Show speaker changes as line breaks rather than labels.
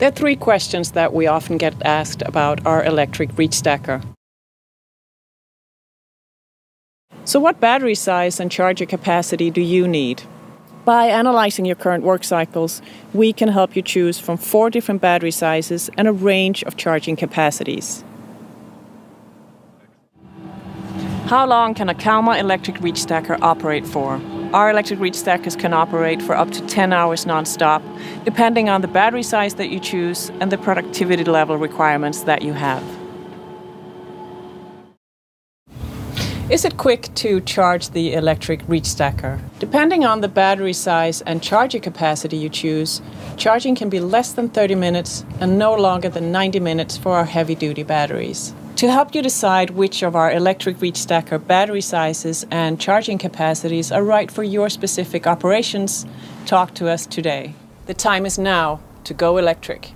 There are three questions that we often get asked about our electric reach stacker. So, what battery size and charger capacity do you need? By analyzing your current work cycles, we can help you choose from four different battery sizes and a range of charging capacities. How long can a Kalmar electric reach stacker operate for? Our electric reach stackers can operate for up to 10 hours non-stop, depending on the battery size that you choose and the productivity level requirements that you have. Is it quick to charge the electric reach stacker? Depending on the battery size and charging capacity you choose, charging can be less than 30 minutes and no longer than 90 minutes for our heavy duty batteries. To help you decide which of our electric reach stacker battery sizes and charging capacities are right for your specific operations, talk to us today. The time is now to go electric.